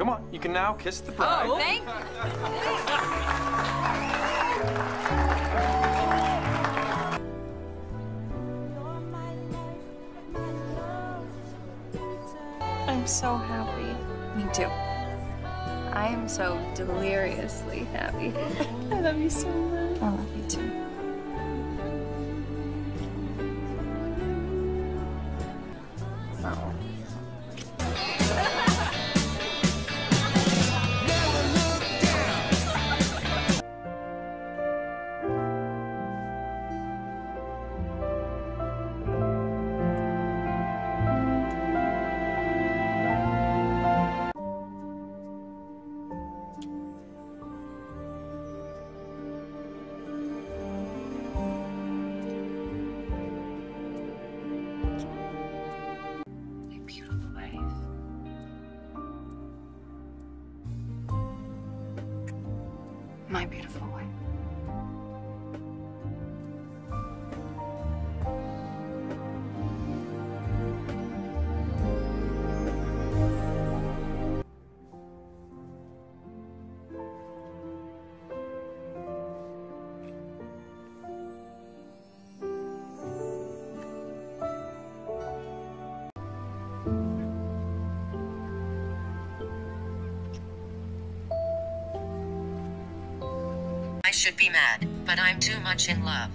Come on, you can now kiss the bride. Oh, thank you. I'm so happy. Me too. I am so deliriously happy. I love you so much. I love you too. My beautiful wife. I should be mad, but I'm too much in love.